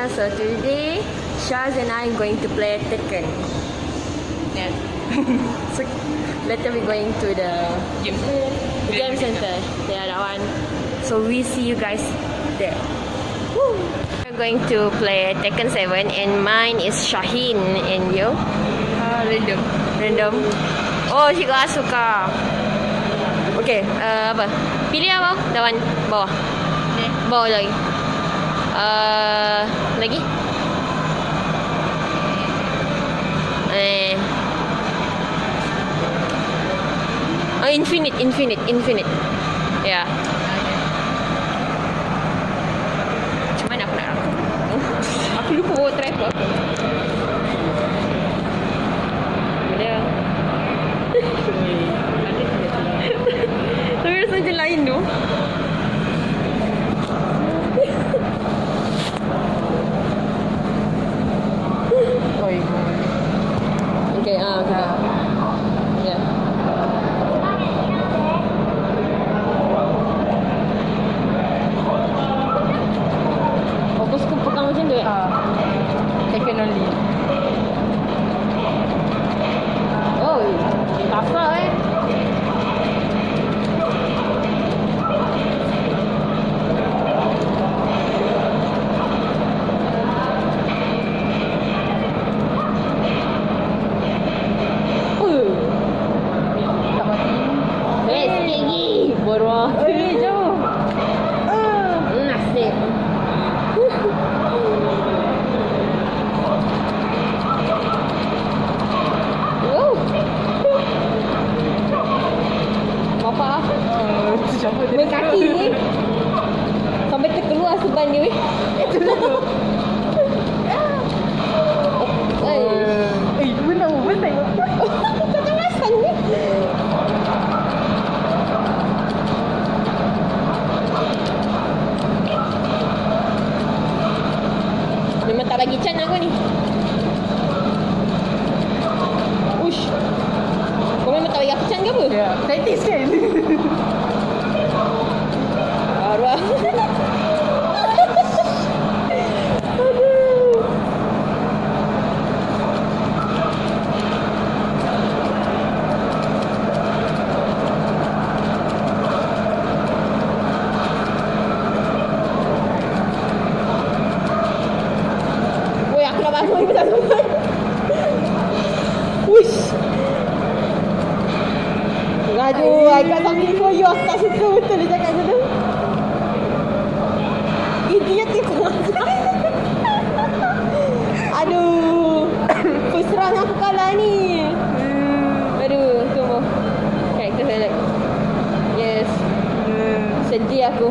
Anna. So today, Syaz and I are going to play Tekken. Yeah. so later we're going to the game, the game center. Yeah, that one. So we see you guys there. Woo. We're going to play Tekken 7 and mine is Shaheen and you? Uh, random. Random. Oh, she got Asuka. Okay, uh, apa? Pilih apa? Lawan bawah. Eh. Bawah lagi. uh, lagi eh uh, infinite infinite infinite ya yeah. Ush. Kau memang tak payah pecah ke apa? Ya, yeah. kan? Aduh, I got something for you. Aku tak suka betul dia cakap tu. Idiot tipu. Aduh. First aku kalah ni. Hmm, aduh, tunggu. Character select. Yes. Hmm, sedih aku.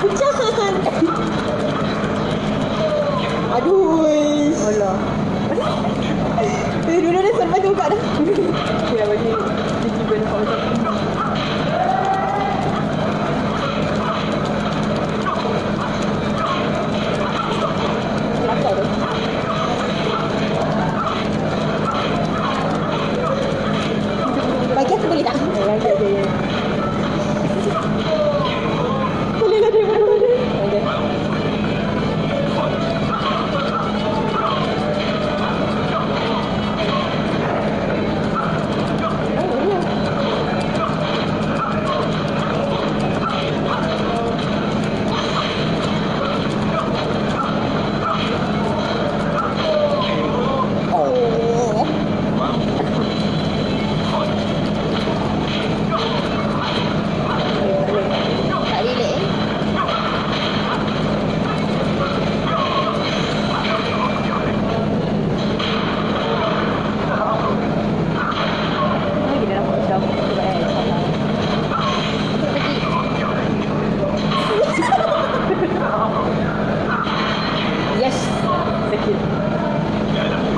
pecah kan. Aduh. Allah. Eh, dulu dah sampai ya, tu kat dah. Okay, bagi. Dia juga nampak macam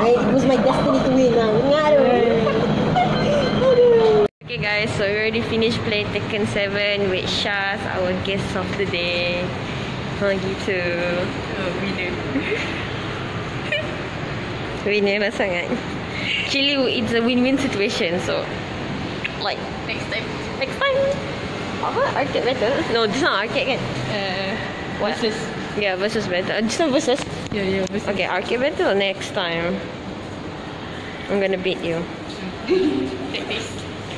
I, it was my destiny to win. Huh? Ah. okay guys, so we already finished playing Tekken 7 with Syaz, our guest of the day. you gitu. Oh, winner. winner lah sangat. Actually, it's a win-win situation, so like next time. Next time. Apa? Arcade Battle? No, this not arcade kan? Uh, What? Versus. Yeah, versus battle. This not versus. Yeah, yeah. Okay, I'll keep it till next time. I'm gonna beat you. practice.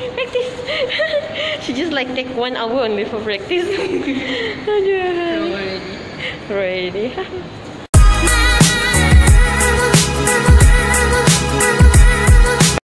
practice. she just like take one hour only for practice. Already. Already.